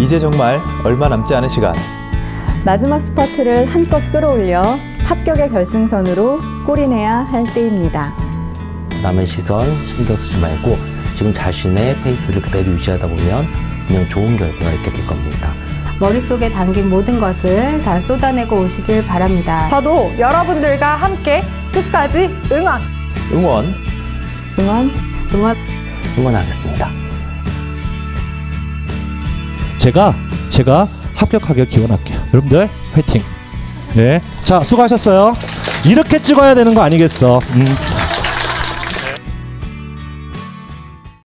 이제 정말 얼마 남지 않은 시간. 마지막 스퍼트를 한껏 끌어올려 합격의 결승선으로 골인해야 할 때입니다. 남의 시선 신경 쓰지 말고 지금 자신의 페이스를 그대로 유지하다 보면 분명 좋은 결과가 있게 될 겁니다. 머릿속에 담긴 모든 것을 다 쏟아내고 오시길 바랍니다. 저도 여러분들과 함께 끝까지 응원! 응원. 응원 응원 응원하겠습니다. 제가 제가 합격하길 기원할게요. 여러분들 화이팅. 네. 자 수고하셨어요. 이렇게 찍어야 되는 거 아니겠어. 음.